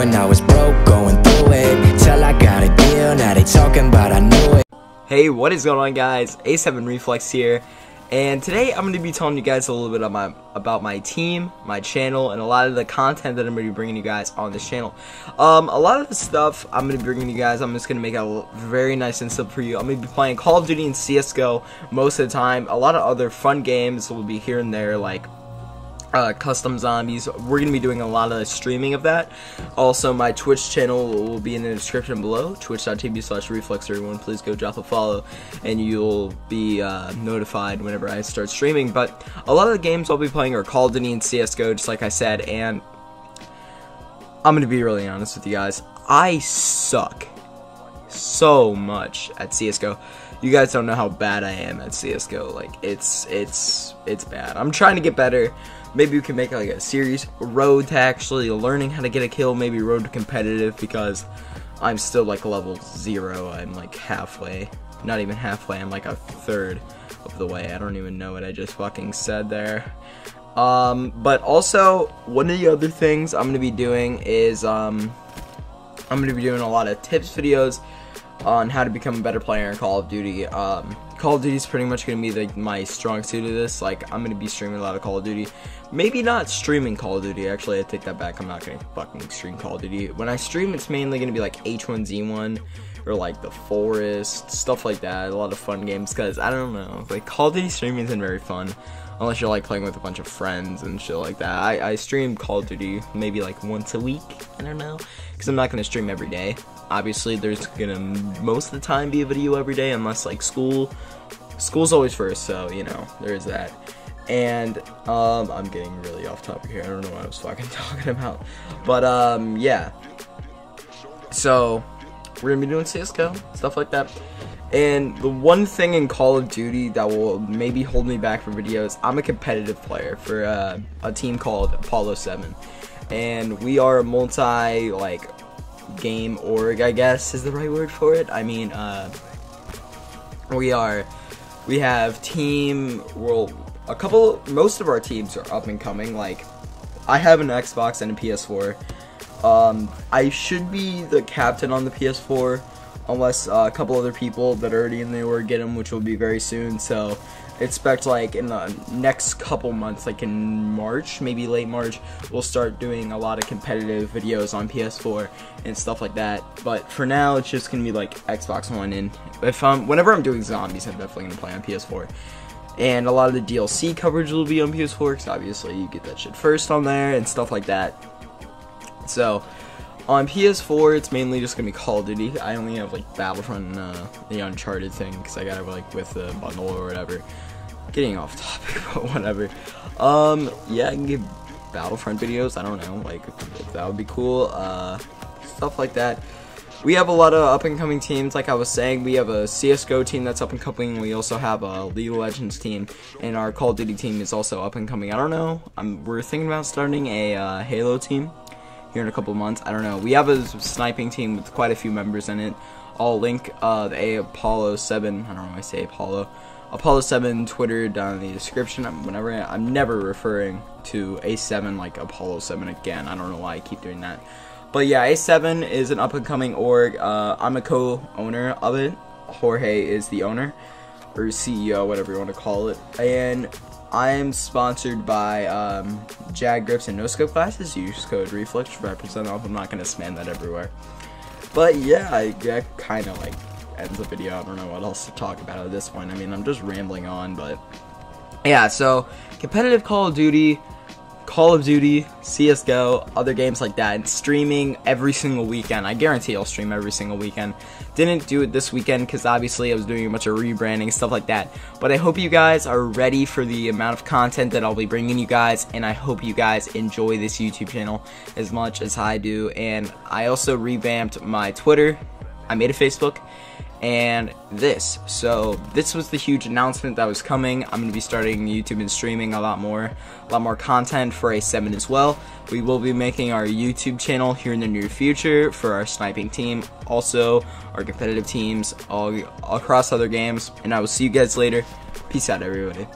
when I was broke, going through it. Till I got a deal, now they talking about I knew it. Hey, what is going on guys? A7 Reflex here. And today I'm going to be telling you guys a little bit about my, about my team, my channel, and a lot of the content that I'm going to be bringing you guys on this channel. Um, a lot of the stuff I'm going to be bringing you guys, I'm just going to make it very nice and simple for you. I'm going to be playing Call of Duty and CSGO most of the time. A lot of other fun games will be here and there, like uh, custom zombies. We're going to be doing a lot of streaming of that. Also, my Twitch channel will be in the description below, twitch.tv slash reflex. Everyone, please go drop a follow, and you'll be uh, notified whenever I start streaming. But a lot of the games I'll be playing are Call of Duty and CSGO, just like I said, and I'm going to be really honest with you guys. I suck so much at CSGO. You guys don't know how bad I am at CSGO. Like, it's, it's, it's bad. I'm trying to get better. Maybe we can make like a series. Road to actually learning how to get a kill. Maybe road to competitive because i'm still like level zero. I'm like halfway. Not even halfway. I'm like a third of the way. I don't even know what i just fucking said there. Um but also one of the other things i'm gonna be doing is um i'm gonna be doing a lot of tips videos on how to become a better player in call of duty um Call of Duty is pretty much going to be like my strong suit of this. Like, I'm going to be streaming a lot of Call of Duty. Maybe not streaming Call of Duty. Actually, I take that back. I'm not going to fucking stream Call of Duty. When I stream, it's mainly going to be like H1Z1 or like The Forest, stuff like that. A lot of fun games because I don't know. Like, Call of Duty streaming isn't very fun unless you're like playing with a bunch of friends and shit like that. I, I stream Call of Duty maybe like once a week. I don't know because I'm not going to stream every day. Obviously, there's going to most of the time be a video every day unless like school school's always first, so you know, there is that. And um, I'm getting really off topic here. I don't know what I was fucking talking about, but um, yeah. So we're gonna be doing CS:GO stuff like that. And the one thing in Call of Duty that will maybe hold me back for videos, I'm a competitive player for uh, a team called Apollo 7. And we are a multi, like, game org, I guess is the right word for it. I mean, uh, we are we have team, well, a couple, most of our teams are up and coming. Like, I have an Xbox and a PS4. Um, I should be the captain on the PS4, unless uh, a couple other people that are already in the org get them, which will be very soon. So, expect like in the next couple months, like in March, maybe late March, we'll start doing a lot of competitive videos on PS4 and stuff like that. But for now, it's just gonna be like Xbox One. And if whenever I'm doing zombies, I'm definitely gonna play on PS4. And a lot of the DLC coverage will be on PS4 because obviously you get that shit first on there and stuff like that. So on PS4, it's mainly just gonna be Call of Duty. I only have like Battlefront and uh, the Uncharted thing because I got it like with the bundle or whatever getting off topic, but whatever. Um, yeah, I can give Battlefront videos. I don't know, like that would be cool. Uh, stuff like that. We have a lot of up and coming teams. Like I was saying, we have a CS:GO team that's up and coming. We also have a League of Legends team, and our Call of Duty team is also up and coming. I don't know. I'm, we're thinking about starting a uh, Halo team here in a couple months. I don't know. We have a sniping team with quite a few members in it. I'll link uh, the A Apollo 7. I don't know why I say Apollo. Apollo 7 Twitter down in the description. I'm, whenever I, I'm never referring to A7 like Apollo 7 again. I don't know why I keep doing that. But yeah, A7 is an up and coming org. Uh, I'm a co-owner of it. Jorge is the owner or CEO, whatever you want to call it. And I am sponsored by um, Jag Grips and No Scope Glasses. Use code Reflex for 5% off. I'm not going to spam that everywhere. But yeah, I, I kind of like ends the video. I don't know what else to talk about at this point. I mean, I'm just rambling on, but yeah, so competitive Call of Duty, Call of Duty, CSGO, other games like that, and streaming every single weekend. I guarantee I'll stream every single weekend. Didn't do it this weekend because obviously I was doing a bunch of rebranding, and stuff like that. But I hope you guys are ready for the amount of content that I'll be bringing you guys, and I hope you guys enjoy this YouTube channel as much as I do. And I also revamped my Twitter, I made a Facebook, and this. So this was the huge announcement that was coming. I'm to be starting YouTube and streaming a lot more, a lot more content for A7 as well. We will be making our YouTube channel here in the near future for our sniping team, also our competitive teams, all across other games. And I will see you guys later. Peace out, everybody.